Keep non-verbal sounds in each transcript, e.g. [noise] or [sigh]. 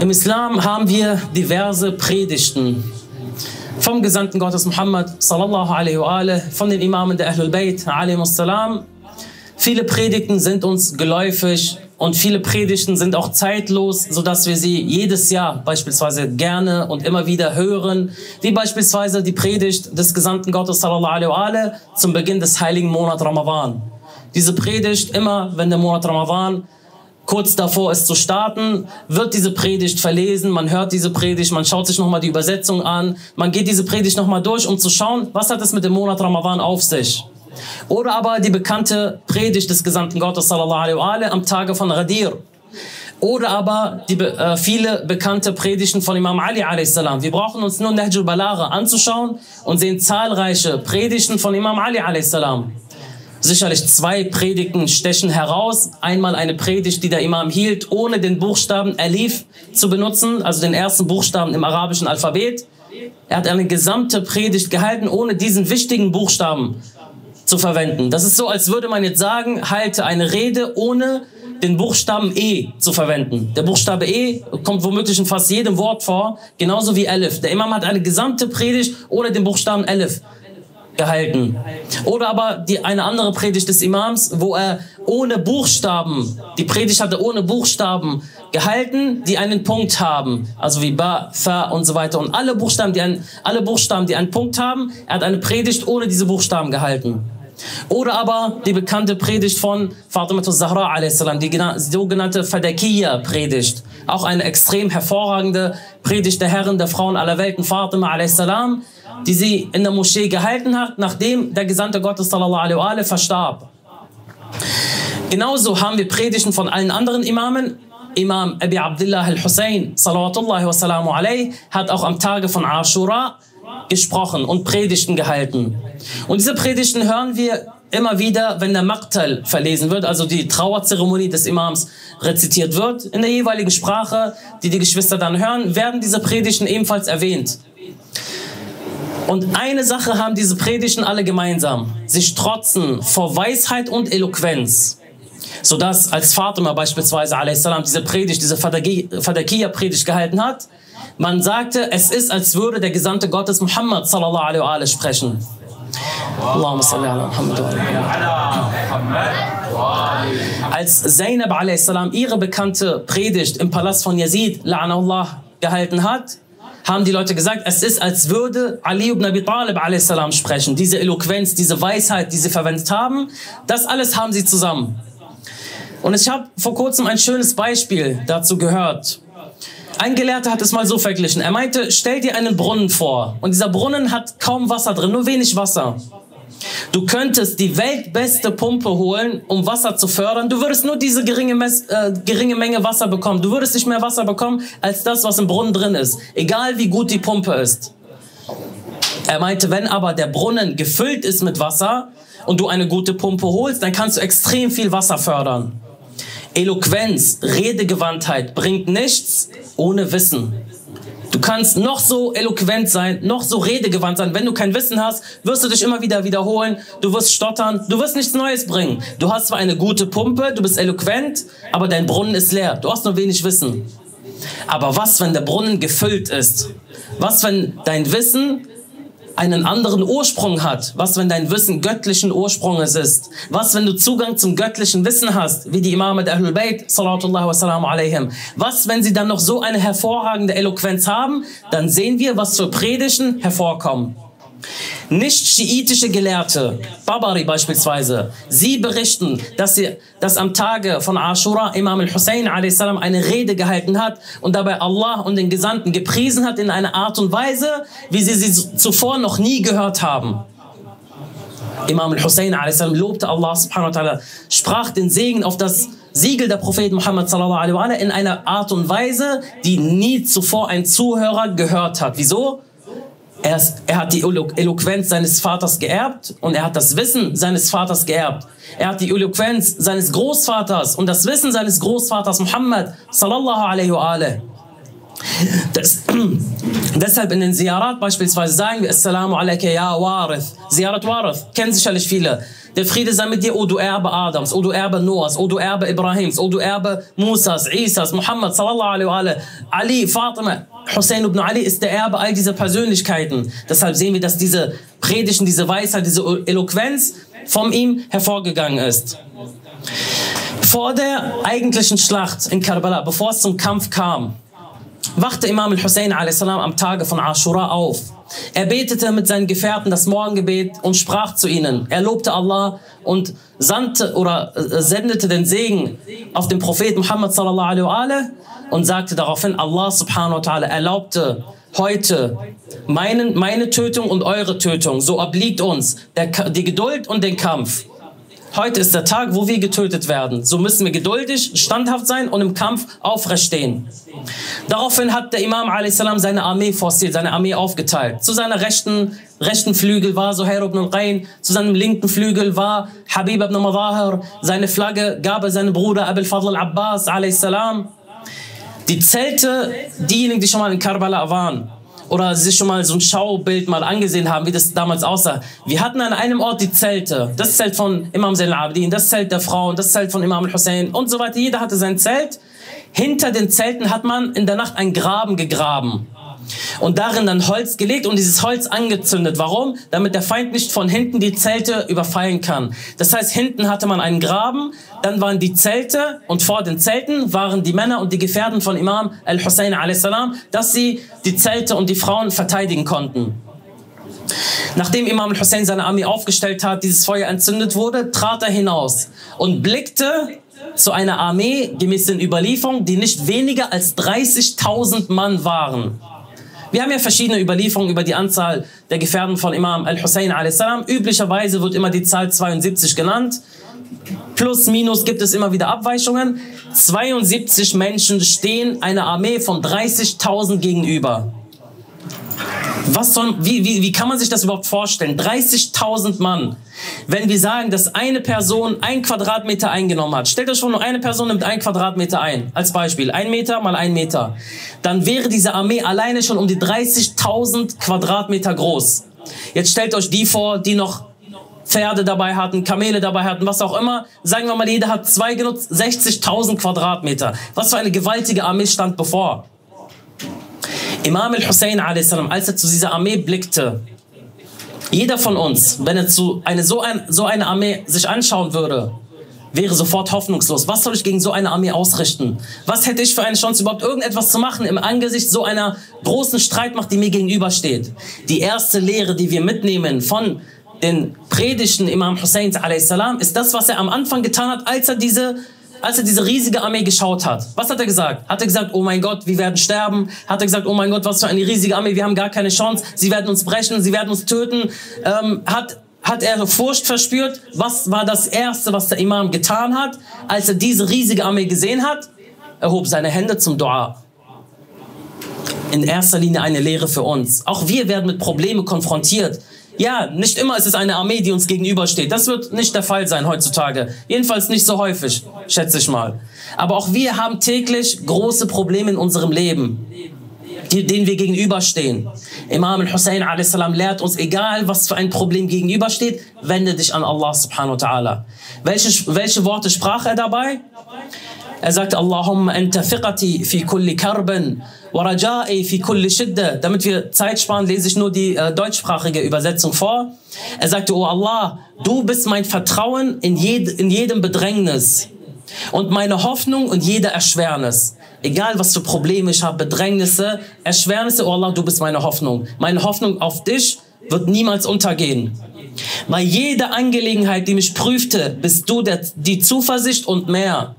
Im Islam haben wir diverse Predigten vom Gesandten Gottes Muhammad sallallahu alaihi wa alaihi, von den Imamen der Ahlul Bayt salam. Viele Predigten sind uns geläufig und viele Predigten sind auch zeitlos, sodass wir sie jedes Jahr beispielsweise gerne und immer wieder hören, wie beispielsweise die Predigt des Gesandten Gottes sallallahu alaihi wa alaihi, zum Beginn des heiligen Monats Ramadan. Diese Predigt immer, wenn der Monat Ramadan kurz davor ist zu starten, wird diese Predigt verlesen, man hört diese Predigt, man schaut sich nochmal die Übersetzung an, man geht diese Predigt nochmal durch, um zu schauen, was hat es mit dem Monat Ramadan auf sich. Oder aber die bekannte Predigt des Gesandten Gottes sallallahu alaihi wa am Tage von Ghadir. Oder aber die äh, viele bekannte Predigten von Imam Ali a.s. Wir brauchen uns nur Nahjul Balagha anzuschauen und sehen zahlreiche Predigten von Imam Ali a.s. Sicherlich zwei Predigten stechen heraus. Einmal eine Predigt, die der Imam hielt, ohne den Buchstaben Alif zu benutzen, also den ersten Buchstaben im arabischen Alphabet. Er hat eine gesamte Predigt gehalten, ohne diesen wichtigen Buchstaben zu verwenden. Das ist so, als würde man jetzt sagen, halte eine Rede ohne den Buchstaben E zu verwenden. Der Buchstabe E kommt womöglich in fast jedem Wort vor, genauso wie Elif. Der Imam hat eine gesamte Predigt ohne den Buchstaben Elif gehalten. Oder aber die, eine andere Predigt des Imams, wo er ohne Buchstaben, die Predigt hatte ohne Buchstaben gehalten, die einen Punkt haben. Also wie Ba, Fa und so weiter. Und alle Buchstaben, die einen, alle Buchstaben, die einen Punkt haben, er hat eine Predigt ohne diese Buchstaben gehalten. Oder aber die bekannte Predigt von Fatima Zahra a.s., die sogenannte Fadakiya-Predigt. Auch eine extrem hervorragende Predigt der Herren der Frauen aller Welten, Fatima a.s., die sie in der Moschee gehalten hat, nachdem der Gesandte Gottes sallallahu verstarb. Genauso haben wir Predigten von allen anderen Imamen. Imam Abi Abdullah al-Hussein, salawatullahi hat auch am Tage von Ashura gesprochen und Predigten gehalten. Und diese Predigten hören wir immer wieder, wenn der Maktal verlesen wird, also die Trauerzeremonie des Imams rezitiert wird, in der jeweiligen Sprache, die die Geschwister dann hören, werden diese Predigten ebenfalls erwähnt. Und eine Sache haben diese Predigten alle gemeinsam. Sie strotzen vor Weisheit und Eloquenz. Sodass als Fatima beispielsweise salam, diese Predigt, diese Fadakiya-Predigt gehalten hat, man sagte, es ist, als würde der Gesandte Gottes Muhammad sallallahu alaihi Allahumma salli ala Muhammad Als Zainab salam ihre bekannte Predigt im Palast von Yazid, la'anallah, gehalten hat, haben die Leute gesagt, es ist, als würde Ali ibn Abi Talib a.s. sprechen. Diese Eloquenz, diese Weisheit, die sie verwendet haben, das alles haben sie zusammen. Und ich habe vor kurzem ein schönes Beispiel dazu gehört. Ein Gelehrter hat es mal so verglichen. Er meinte, stell dir einen Brunnen vor. Und dieser Brunnen hat kaum Wasser drin, nur wenig Wasser. Du könntest die weltbeste Pumpe holen, um Wasser zu fördern. Du würdest nur diese geringe, Mess, äh, geringe Menge Wasser bekommen. Du würdest nicht mehr Wasser bekommen als das, was im Brunnen drin ist. Egal wie gut die Pumpe ist. Er meinte, wenn aber der Brunnen gefüllt ist mit Wasser und du eine gute Pumpe holst, dann kannst du extrem viel Wasser fördern. Eloquenz, Redegewandtheit bringt nichts ohne Wissen. Du kannst noch so eloquent sein, noch so redegewandt sein. Wenn du kein Wissen hast, wirst du dich immer wieder wiederholen. Du wirst stottern. Du wirst nichts Neues bringen. Du hast zwar eine gute Pumpe, du bist eloquent, aber dein Brunnen ist leer. Du hast nur wenig Wissen. Aber was, wenn der Brunnen gefüllt ist? Was, wenn dein Wissen einen anderen Ursprung hat? Was, wenn dein Wissen göttlichen Ursprunges ist? Was, wenn du Zugang zum göttlichen Wissen hast, wie die Imame der Ahlul Bayt, sallallahu wa salamu alaihim? Was, wenn sie dann noch so eine hervorragende Eloquenz haben? Dann sehen wir, was für Predigten hervorkommen. Nicht-schiitische Gelehrte, Babari beispielsweise, sie berichten, dass, sie, dass am Tage von Ashura Imam al-Hussein eine Rede gehalten hat und dabei Allah und den Gesandten gepriesen hat in einer Art und Weise, wie sie sie zuvor noch nie gehört haben. Imam al-Hussein lobte Allah subhanahu wa ta'ala, sprach den Segen auf das Siegel der Prophet Muhammad sallallahu alaihi wa in einer Art und Weise, die nie zuvor ein Zuhörer gehört hat. Wieso? Er, ist, er, hat die Eloquenz seines Vaters geerbt und er hat das Wissen seines Vaters geerbt. Er hat die Eloquenz seines Großvaters und das Wissen seines Großvaters Muhammad sallallahu alaihi wa alaihi. Das, [clears throat] deshalb in den Ziyarat beispielsweise sagen wir Assalamu alaikum ya Warith. Ziyarat Warith kennen sicherlich viele. der Friede sei mit dir, o du Erbe Adams, o du Erbe Noahs, o du Erbe Ibrahims, o du Erbe Musas, Isas, Muhammad, sallallahu alaihi wa alaihi, Ali, Fatima, Hussein ibn Ali ist der Erbe all dieser Persönlichkeiten. Deshalb sehen wir, dass diese Predigten, diese Weisheit, diese Eloquenz von ihm hervorgegangen ist. Vor der eigentlichen Schlacht in Karbala, bevor es zum Kampf kam, wachte Imam al-Hussein am Tage von Ashura auf. Er betete mit seinen Gefährten das Morgengebet und sprach zu ihnen. Er lobte Allah und sandte oder sendete den Segen auf den Propheten Muhammad sallallahu alaihi und sagte daraufhin, Allah subhanahu wa ta'ala erlaubte heute meinen, meine Tötung und eure Tötung. So obliegt uns der, die Geduld und den Kampf. Heute ist der Tag, wo wir getötet werden. So müssen wir geduldig, standhaft sein und im Kampf aufrecht stehen. Daraufhin hat der Imam a.s. seine Armee forciert, seine Armee aufgeteilt. Zu seiner rechten, rechten Flügel war Zuhair ibn al-Qayn, zu seinem linken Flügel war Habib ibn Madahir, seine Flagge gab er seinem Bruder Abul Fadl al-Abbas a.s. Die Zelte, diejenigen, die schon mal in Karbala waren, oder sich schon mal so ein Schaubild mal angesehen haben, wie das damals aussah. Wir hatten an einem Ort die Zelte. Das Zelt von Imam Zain al-Abidin, das Zelt der Frauen, das Zelt von Imam al-Hussein und so weiter. Jeder hatte sein Zelt. Hinter den Zelten hat man in der Nacht einen Graben gegraben und darin dann Holz gelegt und dieses Holz angezündet. Warum? Damit der Feind nicht von hinten die Zelte überfallen kann. Das heißt, hinten hatte man einen Graben, dann waren die Zelte und vor den Zelten waren die Männer und die Gefährten von Imam al-Hussein a.s., dass sie die Zelte und die Frauen verteidigen konnten. Nachdem Imam al-Hussein seine Armee aufgestellt hat, dieses Feuer entzündet wurde, trat er hinaus und blickte zu einer Armee, gemäß den Überlieferungen, die nicht weniger als 30.000 Mann waren. Wir haben ja verschiedene Überlieferungen über die Anzahl der Gefährten von Imam al-Hussein a.s. Üblicherweise wird immer die Zahl 72 genannt. Plus, minus gibt es immer wieder Abweichungen. 72 Menschen stehen einer Armee von 30.000 gegenüber. Was soll, wie, wie, wie kann man sich das überhaupt vorstellen? 30.000 Mann. Wenn wir sagen, dass eine Person ein Quadratmeter eingenommen hat, stellt euch vor, nur eine Person nimmt ein Quadratmeter ein, als Beispiel, ein Meter mal ein Meter, dann wäre diese Armee alleine schon um die 30.000 Quadratmeter groß. Jetzt stellt euch die vor, die noch Pferde dabei hatten, Kamele dabei hatten, was auch immer. Sagen wir mal, jeder hat zwei genutzt, 60.000 Quadratmeter. Was für eine gewaltige Armee stand bevor. Imam al-Hussein als er zu dieser Armee blickte, jeder von uns, wenn er zu eine, so, ein, so eine Armee sich anschauen würde, wäre sofort hoffnungslos. Was soll ich gegen so eine Armee ausrichten? Was hätte ich für eine Chance, überhaupt irgendetwas zu machen im Angesicht so einer großen Streitmacht, die mir gegenübersteht? Die erste Lehre, die wir mitnehmen von den Predigten Imam Hussein ist das, was er am Anfang getan hat, als er diese als er diese riesige Armee geschaut hat, was hat er gesagt? Hat er gesagt, oh mein Gott, wir werden sterben? Hat er gesagt, oh mein Gott, was für eine riesige Armee, wir haben gar keine Chance, sie werden uns brechen, sie werden uns töten? Ähm, hat, hat er Furcht verspürt? Was war das Erste, was der Imam getan hat, als er diese riesige Armee gesehen hat? Er hob seine Hände zum Dua. In erster Linie eine Lehre für uns. Auch wir werden mit Problemen konfrontiert. Ja, nicht immer ist es eine Armee, die uns gegenübersteht. Das wird nicht der Fall sein heutzutage. Jedenfalls nicht so häufig, schätze ich mal. Aber auch wir haben täglich große Probleme in unserem Leben, denen wir gegenüberstehen. Imam al-Hussein a.s. lehrt uns, egal was für ein Problem gegenübersteht, wende dich an Allah subhanahu wa ta'ala. Welche, welche Worte sprach er dabei? Er sagte, Allahumma anta thiqati fi kulli karben Warajai fi kulli shidda. Damit wir Zeit sparen, lese ich nur die äh, deutschsprachige Übersetzung vor. Er sagte, oh Allah, du bist mein Vertrauen in, jed in jedem Bedrängnis und meine Hoffnung und jeder Erschwernis. Egal was für Probleme ich habe, Bedrängnisse, Erschwernisse, oh Allah, du bist meine Hoffnung. Meine Hoffnung auf dich wird niemals untergehen. Bei jeder Angelegenheit, die mich prüfte, bist du der, die Zuversicht und mehr.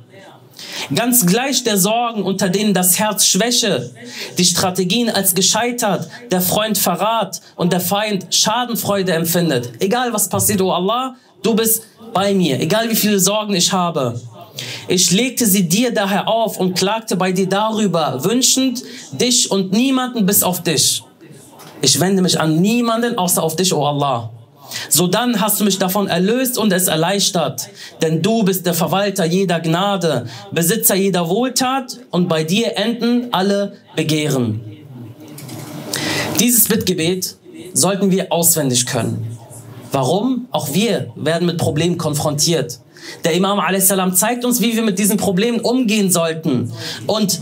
Ganz gleich der Sorgen, unter denen das Herz Schwäche, die Strategien als gescheitert, der Freund Verrat und der Feind Schadenfreude empfindet. Egal was passiert, oh Allah, du bist bei mir. Egal wie viele Sorgen ich habe. Ich legte sie dir daher auf und klagte bei dir darüber, wünschend dich und niemanden bis auf dich. Ich wende mich an niemanden außer auf dich, oh Allah. So dann hast du mich davon erlöst und es erleichtert. Denn du bist der Verwalter jeder Gnade, Besitzer jeder Wohltat und bei dir enden alle Begehren. Dieses Bittgebet sollten wir auswendig können. Warum? Auch wir werden mit Problemen konfrontiert. Der Imam a.s. zeigt uns, wie wir mit diesen Problemen umgehen sollten. Und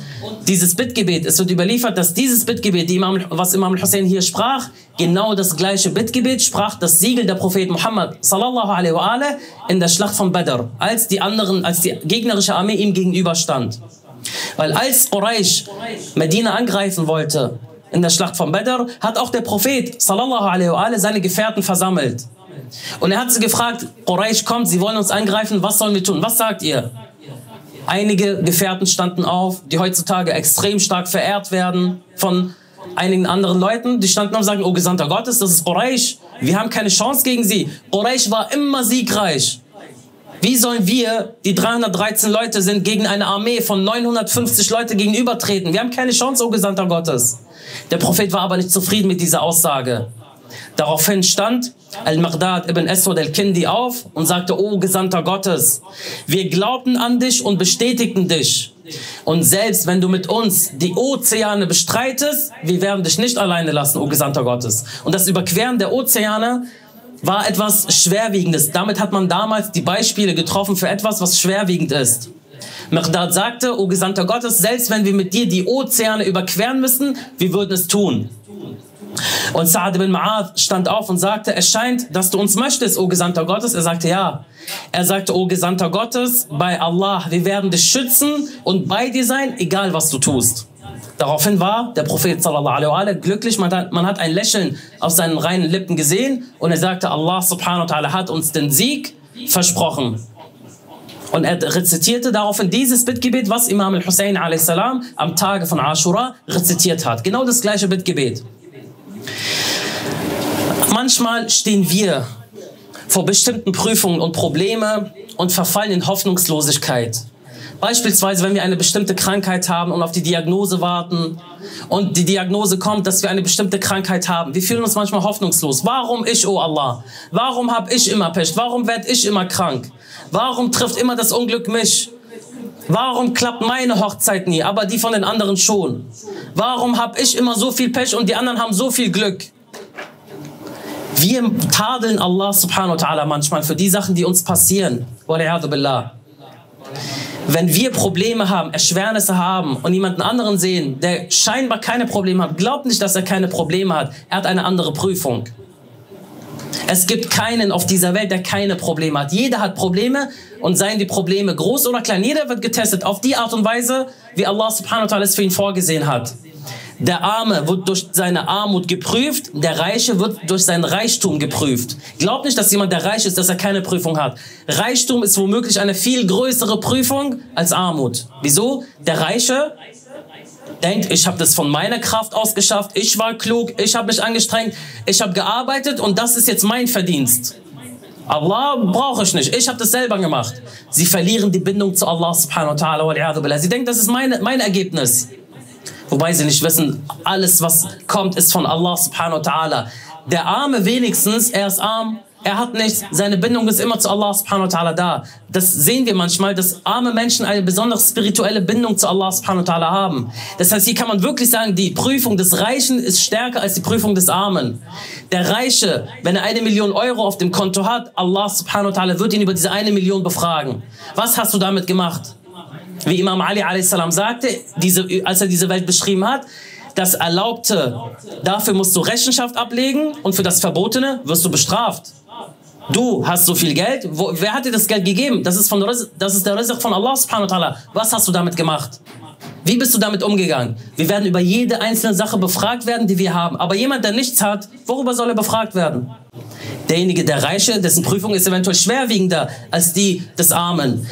dieses Bittgebet, es wird überliefert, dass dieses Bittgebet, Imam, was Imam al-Hussein hier sprach, genau das gleiche Bittgebet sprach das Siegel der Prophet Muhammad sallallahu alaihi in der Schlacht von Badr, als die anderen, als die gegnerische Armee ihm gegenüberstand. Weil als Quraysh Medina angreifen wollte, in der Schlacht von Badr, hat auch der Prophet sallallahu alaihi seine Gefährten versammelt. Und er hat sie gefragt, Quraysh kommt, sie wollen uns angreifen, was sollen wir tun? Was sagt ihr? Einige Gefährten standen auf, die heutzutage extrem stark verehrt werden von einigen anderen Leuten. Die standen auf und sagten, oh Gesandter Gottes, das ist Quraysh. Wir haben keine Chance gegen sie. Quraysh war immer siegreich. Wie sollen wir, die 313 Leute sind, gegen eine Armee von 950 Leute gegenübertreten? Wir haben keine Chance, oh Gesandter Gottes. Der Prophet war aber nicht zufrieden mit dieser Aussage. Daraufhin stand Al-Maghdad ibn Aswad al-Kindi auf und sagte, O Gesandter Gottes, wir glaubten an dich und bestätigten dich. Und selbst wenn du mit uns die Ozeane bestreitest, wir werden dich nicht alleine lassen, O Gesandter Gottes. Und das Überqueren der Ozeane war etwas Schwerwiegendes. Damit hat man damals die Beispiele getroffen für etwas, was schwerwiegend ist. Maghdad sagte, O Gesandter Gottes, selbst wenn wir mit dir die Ozeane überqueren müssten, wir würden es tun. Und Sa'ad ibn Ma'ad stand auf und sagte, es scheint, dass du uns möchtest, o Gesandter Gottes. Er sagte, ja. Er sagte, o Gesandter Gottes, bei Allah, wir werden dich schützen und bei dir sein, egal was du tust. Daraufhin war der Prophet sallallahu alaihi glücklich, man hat, man hat ein Lächeln auf seinen reinen Lippen gesehen und er sagte, Allah subhanahu wa ta'ala hat uns den Sieg versprochen. Und er rezitierte daraufhin dieses Bittgebet, was Imam al-Hussein am Tage von Ashura rezitiert hat. Genau das gleiche Bittgebet. Manchmal stehen wir vor bestimmten Prüfungen und Probleme und verfallen in Hoffnungslosigkeit. Beispielsweise, wenn wir eine bestimmte Krankheit haben und auf die Diagnose warten und die Diagnose kommt, dass wir eine bestimmte Krankheit haben. Wir fühlen uns manchmal hoffnungslos. Warum ich, oh Allah? Warum habe ich immer Pech? Warum werde ich immer krank? Warum trifft immer das Unglück mich? Warum klappt meine Hochzeit nie, aber die von den anderen schon? Warum habe ich immer so viel Pech und die anderen haben so viel Glück? Wir tadeln Allah subhanahu wa ta'ala manchmal für die Sachen, die uns passieren. Wenn wir Probleme haben, Erschwernisse haben und jemanden anderen sehen, der scheinbar keine Probleme hat, glaubt nicht, dass er keine Probleme hat. Er hat eine andere Prüfung. Es gibt keinen auf dieser Welt, der keine Probleme hat. Jeder hat Probleme und seien die Probleme groß oder klein. Jeder wird getestet auf die Art und Weise, wie Allah subhanahu wa ta'ala es für ihn vorgesehen hat. Der Arme wird durch seine Armut geprüft, der Reiche wird durch seinen Reichtum geprüft. Glaubt nicht, dass jemand, der reich ist, dass er keine Prüfung hat. Reichtum ist womöglich eine viel größere Prüfung als Armut. Wieso? Der Reiche denkt, ich habe das von meiner Kraft aus geschafft, ich war klug, ich habe mich angestrengt, ich habe gearbeitet und das ist jetzt mein Verdienst. Allah brauche ich nicht, ich habe das selber gemacht. Sie verlieren die Bindung zu Allah subhanahu wa ta'ala. Sie denken, das ist meine, mein Ergebnis. Wobei sie nicht wissen, alles, was kommt, ist von Allah subhanahu wa ta'ala. Der Arme wenigstens, er ist arm, er hat nichts, seine Bindung ist immer zu Allah subhanahu wa ta'ala da. Das sehen wir manchmal, dass arme Menschen eine besondere spirituelle Bindung zu Allah subhanahu wa ta'ala haben. Das heißt, hier kann man wirklich sagen, die Prüfung des Reichen ist stärker als die Prüfung des Armen. Der Reiche, wenn er eine Million Euro auf dem Konto hat, Allah subhanahu wa ta'ala wird ihn über diese eine Million befragen. Was hast du damit gemacht? Wie Imam Ali a.s. sagte, diese, als er diese Welt beschrieben hat, das Erlaubte, dafür musst du Rechenschaft ablegen und für das Verbotene wirst du bestraft. Du hast so viel Geld, wo, wer hat dir das Geld gegeben? Das ist, von, das ist der Rizq von Allah subhanahu wa ta'ala. Was hast du damit gemacht? Wie bist du damit umgegangen? Wir werden über jede einzelne Sache befragt werden, die wir haben. Aber jemand, der nichts hat, worüber soll er befragt werden? Derjenige, der Reiche, dessen Prüfung ist eventuell schwerwiegender als die des Armen.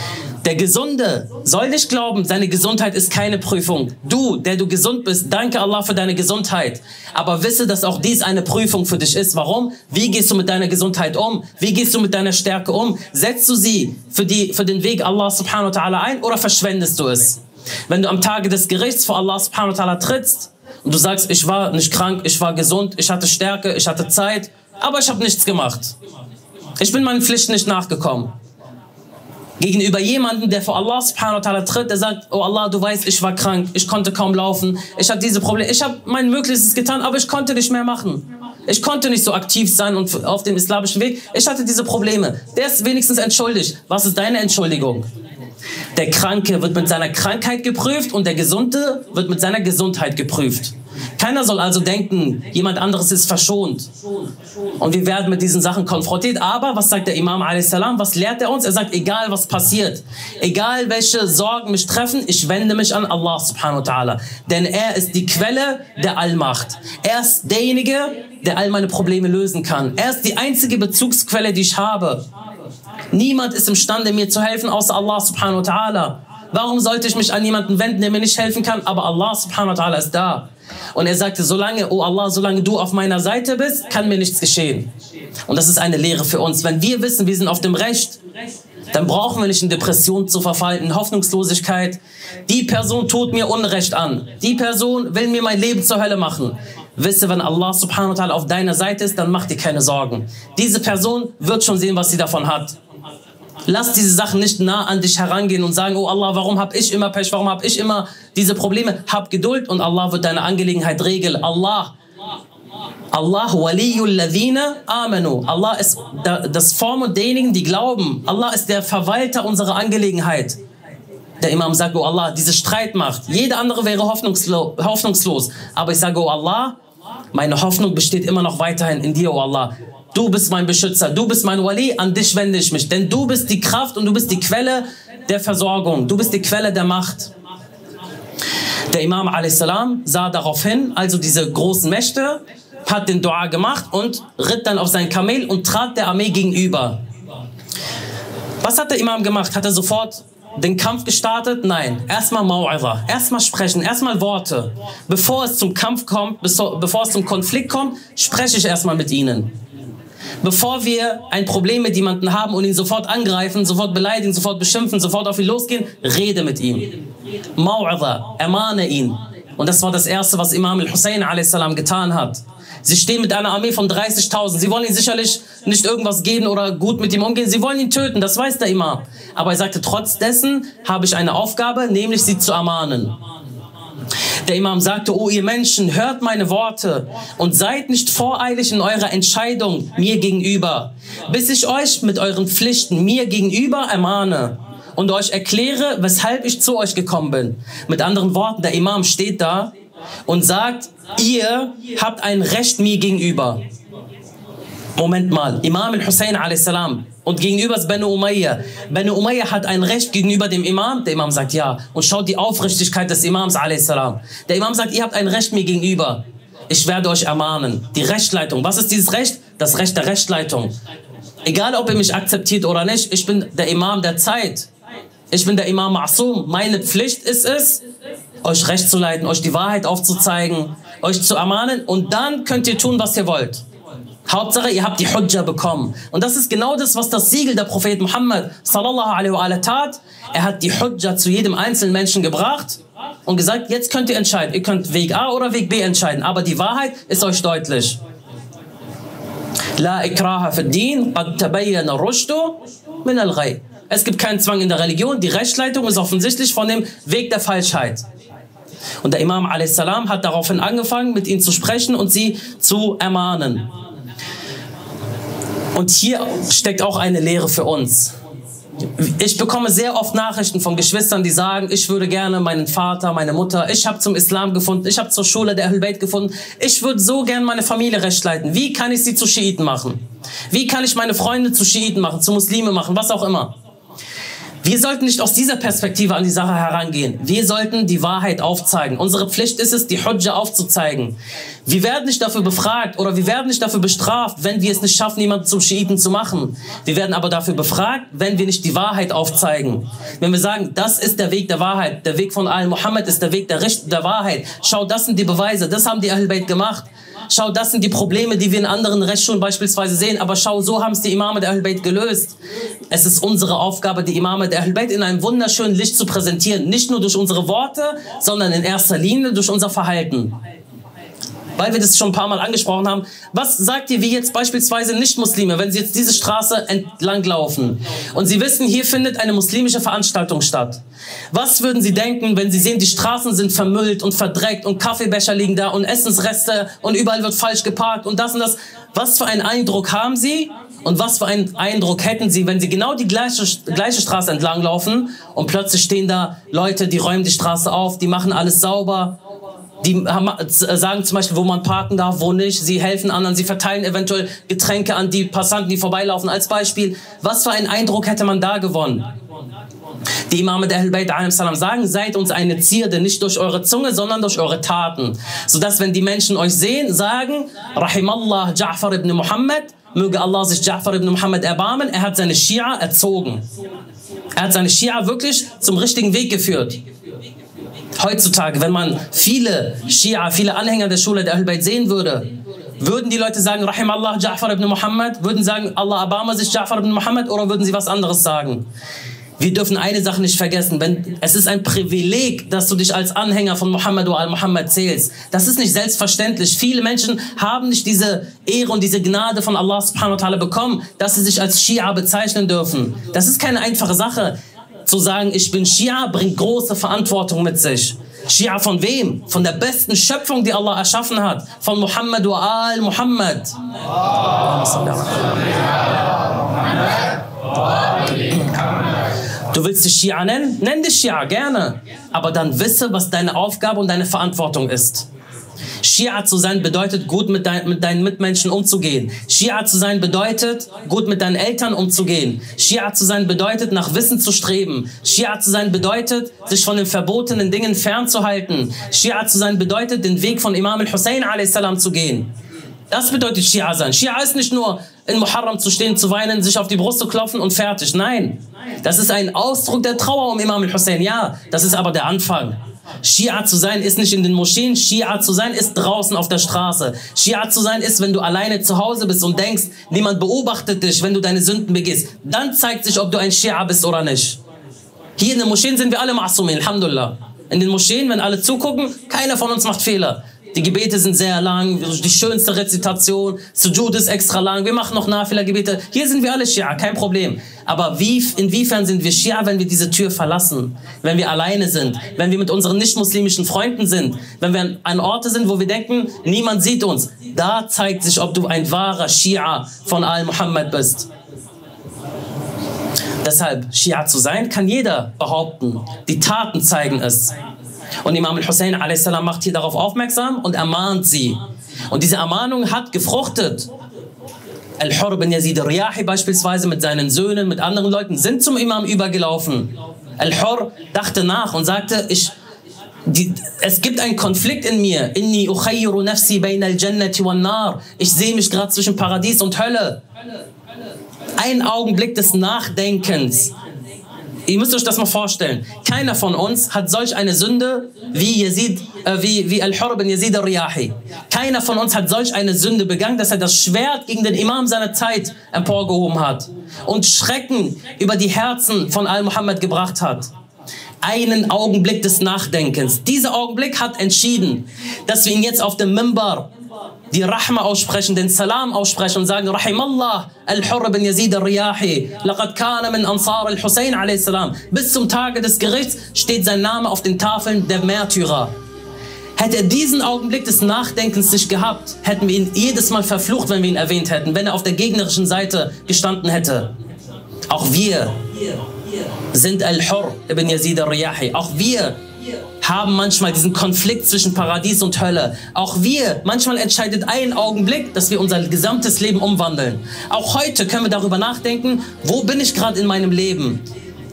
Der Gesunde soll nicht glauben, seine Gesundheit ist keine Prüfung. Du, der du gesund bist, danke Allah für deine Gesundheit. Aber wisse, dass auch dies eine Prüfung für dich ist. Warum? Wie gehst du mit deiner Gesundheit um? Wie gehst du mit deiner Stärke um? Setzt du sie für, die, für den Weg Allah subhanahu wa ta'ala ein oder verschwendest du es? Wenn du am Tage des Gerichts vor Allah subhanahu wa ta'ala trittst und du sagst, ich war nicht krank, ich war gesund, ich hatte Stärke, ich hatte Zeit, aber ich habe nichts gemacht. Ich bin meinen Pflichten nicht nachgekommen gegenüber jemandem, der vor Allah subhanahu wa ta'ala tritt, der sagt, oh Allah, du weißt, ich war krank, ich konnte kaum laufen, ich hatte diese Probleme, ich habe mein Möglichstes getan, aber ich konnte nicht mehr machen. Ich konnte nicht so aktiv sein und auf dem islamischen Weg. Ich hatte diese Probleme. Der ist wenigstens entschuldigt. Was ist deine Entschuldigung? Der Kranke wird mit seiner Krankheit geprüft und der Gesunde wird mit seiner Gesundheit geprüft. Keiner soll also denken, jemand anderes ist verschont. Und wir werden mit diesen Sachen konfrontiert. Aber was sagt der Imam a.s.? Was lehrt er uns? Er sagt, egal was passiert, egal welche Sorgen mich treffen, ich wende mich an Allah subhanahu wa ta'ala. Denn er ist die Quelle der Allmacht. Er ist derjenige, der all meine Probleme lösen kann. Er ist die einzige Bezugsquelle, die ich habe. Niemand ist imstande, mir zu helfen, außer Allah subhanahu wa ta'ala. Warum sollte ich mich an jemanden wenden, der mir nicht helfen kann? Aber Allah subhanahu wa ta'ala ist da. Und er sagte, solange, oh Allah, solange du auf meiner Seite bist, kann mir nichts geschehen. Und das ist eine Lehre für uns. Wenn wir wissen, wir sind auf dem Recht, dann brauchen wir nicht in Depression zu verfallen, in Hoffnungslosigkeit. Die Person tut mir Unrecht an. Die Person will mir mein Leben zur Hölle machen. Wisse, wenn Allah subhanahu wa ta'ala auf deiner Seite ist, dann mach dir keine Sorgen. Diese Person wird schon sehen, was sie davon hat. Lass diese Sachen nicht nah an dich herangehen und sagen, oh Allah, warum habe ich immer Pech, warum habe ich immer diese Probleme? Hab Geduld und Allah wird deine Angelegenheit regeln. Allah, Allah ladhina amanu. Allah ist das Form und derjenigen, die glauben. Allah ist der Verwalter unserer Angelegenheit. Der Imam sagt, oh Allah, diese Streitmacht, jeder andere wäre hoffnungslo hoffnungslos. Aber ich sage, oh Allah, meine Hoffnung besteht immer noch weiterhin in dir, oh Allah. Du bist mein Beschützer, du bist mein Wali, an dich wende ich mich. Denn du bist die Kraft und du bist die Quelle der Versorgung. Du bist die Quelle der Macht. Der Imam a.s. sah darauf hin, also diese großen Mächte, hat den Dua gemacht und ritt dann auf sein Kamel und trat der Armee gegenüber. Was hat der Imam gemacht? Hat er sofort den Kampf gestartet? Nein. Erstmal Mau'idha. Erstmal sprechen. Erstmal Worte. Bevor es zum Kampf kommt, bevor es zum Konflikt kommt, spreche ich erstmal mit ihnen bevor wir ein Problem mit jemandem haben und ihn sofort angreifen, sofort beleidigen, sofort beschimpfen, sofort auf ihn losgehen, rede mit ihm. Mau'adha, ermahne ihn. Und das war das Erste, was Imam al-Hussein a.s. getan hat. Sie stehen mit einer Armee von 30.000. Sie wollen ihm sicherlich nicht irgendwas geben oder gut mit ihm umgehen. Sie wollen ihn töten, das weiß der Imam. Aber er sagte, trotz dessen habe ich eine Aufgabe, nämlich sie zu ermahnen. Der Imam sagte, oh ihr Menschen, hört meine Worte und seid nicht voreilig in eurer Entscheidung mir gegenüber, bis ich euch mit euren Pflichten mir gegenüber ermahne und euch erkläre, weshalb ich zu euch gekommen bin. Mit anderen Worten, der Imam steht da und sagt, ihr habt ein Recht mir gegenüber. Moment mal, Imam al-Hussein a.s. und gegenüber ist Banu Umayyah. Banu Umayyah hat ein Recht gegenüber dem Imam. Der Imam sagt ja. Und schaut die Aufrichtigkeit des Imams a.s. Der Imam sagt, ihr habt ein Recht mir gegenüber. Ich werde euch ermahnen. Die Rechtleitung. Was ist dieses Recht? Das Recht der Rechtleitung. Egal, ob ihr mich akzeptiert oder nicht, ich bin der Imam der Zeit. Ich bin der Imam Ma'asum. Meine Pflicht ist es, euch recht zu leiten, euch die Wahrheit aufzuzeigen, euch zu ermahnen und dann könnt ihr tun, was ihr wollt. Hauptsache, ihr habt die Hujja bekommen. Und das ist genau das, was das Siegel der Prophet Muhammad sallallahu alaihi wa tat. Er hat die Hujja zu jedem einzelnen Menschen gebracht und gesagt, jetzt könnt ihr entscheiden. Ihr könnt Weg A oder Weg B entscheiden. Aber die Wahrheit ist euch deutlich. La ikraha din, qad min al Es gibt keinen Zwang in der Religion. Die Rechtsleitung ist offensichtlich von dem Weg der Falschheit. Und der Imam a.s. hat daraufhin angefangen, mit ihnen zu sprechen und sie zu ermahnen. Und hier steckt auch eine Lehre für uns. Ich bekomme sehr oft Nachrichten von Geschwistern, die sagen, ich würde gerne meinen Vater, meine Mutter, ich habe zum Islam gefunden, ich habe zur Schule der Ahlbayt gefunden, ich würde so gerne meine Familie recht leiten. Wie kann ich sie zu Schiiten machen? Wie kann ich meine Freunde zu Schiiten machen, zu Muslime machen, was auch immer? Wir sollten nicht aus dieser Perspektive an die Sache herangehen. Wir sollten die Wahrheit aufzeigen. Unsere Pflicht ist es, die Hujja aufzuzeigen. Wir werden nicht dafür befragt oder wir werden nicht dafür bestraft, wenn wir es nicht schaffen, jemanden zum Schiiten zu machen. Wir werden aber dafür befragt, wenn wir nicht die Wahrheit aufzeigen. Wenn wir sagen, das ist der Weg der Wahrheit, der Weg von Al-Muhammad ist der Weg der, Richt der Wahrheit. Schau, das sind die Beweise, das haben die Ahlbayt gemacht. Schau, das sind die Probleme, die wir in anderen Rechtsschulen beispielsweise sehen. Aber schau, so haben es die Imame der Ahlbayt gelöst. Es ist unsere Aufgabe, die Imame der Ahlbayt in einem wunderschönen Licht zu präsentieren. Nicht nur durch unsere Worte, sondern in erster Linie durch unser Verhalten. Weil wir das schon ein paar Mal angesprochen haben. Was sagt ihr, wie jetzt beispielsweise Nicht-Muslime, wenn sie jetzt diese Straße entlang laufen und sie wissen, hier findet eine muslimische Veranstaltung statt? Was würden sie denken, wenn sie sehen, die Straßen sind vermüllt und verdreckt und Kaffeebecher liegen da und Essensreste und überall wird falsch geparkt und das und das? Was für einen Eindruck haben sie? Und was für einen Eindruck hätten Sie, wenn Sie genau die gleiche, gleiche Straße entlang laufen und plötzlich stehen da Leute, die räumen die Straße auf, die machen alles sauber, die haben, sagen zum Beispiel, wo man parken darf, wo nicht. Sie helfen anderen, sie verteilen eventuell Getränke an die Passanten, die vorbeilaufen. Als Beispiel, was für einen Eindruck hätte man da gewonnen? Die Imame der Ahlbayt sagen, seid uns eine Zierde, nicht durch eure Zunge, sondern durch eure Taten. Sodass, wenn die Menschen euch sehen, sagen, Rahimallah Ja'far ibn Muhammad, möge Allah sich Ja'far ibn Muhammad erbarmen, er hat seine Schia erzogen. Er hat seine Schia wirklich zum richtigen Weg geführt. Heutzutage, wenn man viele Schia, viele Anhänger der Schule der Ahlbayt sehen würde, würden die Leute sagen, Rahim Allah Ja'far ibn Muhammad? Würden sagen, Allah erbarme sich Ja'far ibn Muhammad? Oder würden sie was anderes sagen? Wir dürfen eine Sache nicht vergessen. Wenn, es ist ein Privileg, dass du dich als Anhänger von Muhammad oder al-Muhammad zählst. Das ist nicht selbstverständlich. Viele Menschen haben nicht diese Ehre und diese Gnade von Allah subhanahu wa ta'ala bekommen, dass sie sich als Shia bezeichnen dürfen. Das ist keine einfache Sache. Zu sagen, ich bin Shia, bringt große Verantwortung mit sich. Shia von wem? Von der besten Schöpfung, die Allah erschaffen hat. Von Muhammad wa al-Muhammad. Du willst dich Shia nennen? Nenn dich Shia, gerne. Aber dann wisse, was deine Aufgabe und deine Verantwortung ist. Schia zu sein bedeutet, gut mit, dein, mit deinen Mitmenschen umzugehen. Schia zu sein bedeutet, gut mit deinen Eltern umzugehen. Schia zu sein bedeutet, nach Wissen zu streben. Schia zu sein bedeutet, sich von den verbotenen Dingen fernzuhalten. Schia zu sein bedeutet, den Weg von Imam al-Hussein a.s. zu gehen. Das bedeutet Schia sein. Schia ist nicht nur in Muharram zu stehen, zu weinen, sich auf die Brust zu klopfen und fertig. Nein, das ist ein Ausdruck der Trauer um Imam al-Hussein. Ja, das ist aber der Anfang. Schia zu sein ist nicht in den Moscheen, Schia zu sein ist draußen auf der Straße. Schia zu sein ist, wenn du alleine zu Hause bist und denkst, niemand beobachtet dich, wenn du deine Sünden begehst. Dann zeigt sich, ob du ein Schia bist oder nicht. Hier in den Moscheen sind wir alle Masumin, Alhamdulillah. In den Moscheen, wenn alle zugucken, keiner von uns macht Fehler. Die Gebete sind sehr lang, die schönste Rezitation, Sujud ist extra lang, wir machen noch Nafila-Gebete. Hier sind wir alle Schia, kein Problem. Aber wie, inwiefern sind wir Schia, wenn wir diese Tür verlassen? Wenn wir alleine sind? Wenn wir mit unseren nicht-muslimischen Freunden sind? Wenn wir an Orte sind, wo wir denken, niemand sieht uns? Da zeigt sich, ob du ein wahrer Schia von Al-Muhammad bist. Deshalb, Schia zu sein, kann jeder behaupten. Die Taten zeigen es. Und Imam al-Hussein macht hier darauf aufmerksam und ermahnt sie. Und diese Ermahnung hat gefruchtet. Al-Hur bin Yazid al-Riyahi beispielsweise mit seinen Söhnen, mit anderen Leuten sind zum Imam übergelaufen. Al-Hur dachte nach und sagte, ich, die, es gibt einen Konflikt in mir. Inni ukhayru nafsi al-Jannati wan-Nar. Ich sehe mich gerade zwischen Paradies und Hölle. Ein Augenblick des Nachdenkens Ihr müsst euch das mal vorstellen. Keiner von uns hat solch eine Sünde wie, Yazid, äh, wie, wie Al-Hur bin Yazid al-Riyahi. Keiner von uns hat solch eine Sünde begangen, dass er das Schwert gegen den Imam seiner Zeit emporgehoben hat und Schrecken über die Herzen von Al-Muhammad gebracht hat einen Augenblick des Nachdenkens. Dieser Augenblick hat entschieden, dass wir ihn jetzt auf dem Mimbar die Rahma aussprechen, den Salam aussprechen und sagen, Rahimallah al-Hurr bin Yazid al-Riyahi, laqad kana min Ansar al-Hussein a.s. Bis zum Tage des Gerichts steht sein Name auf den Tafeln der Märtyrer. Hätte er diesen Augenblick des Nachdenkens nicht gehabt, hätten wir ihn jedes Mal verflucht, wenn wir ihn erwähnt hätten, wenn er auf der gegnerischen Seite gestanden hätte. Auch wir sind Al-Hurr ibn Yazid al-Riyahi. Auch wir haben manchmal diesen Konflikt zwischen Paradies und Hölle. Auch wir, manchmal entscheidet ein Augenblick, dass wir unser gesamtes Leben umwandeln. Auch heute können wir darüber nachdenken, wo bin ich gerade in meinem Leben?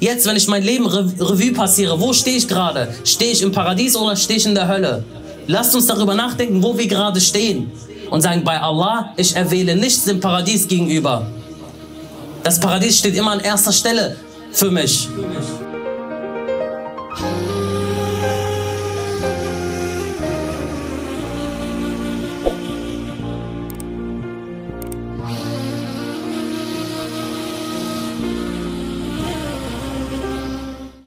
Jetzt, wenn ich mein Leben Revue passiere, wo stehe ich gerade? Stehe ich im Paradies oder stehe ich in der Hölle? Lasst uns darüber nachdenken, wo wir gerade stehen. Und sagen, bei Allah, ich erwähle nichts dem Paradies gegenüber. Das Paradies steht immer an erster Stelle für mich. Für mich.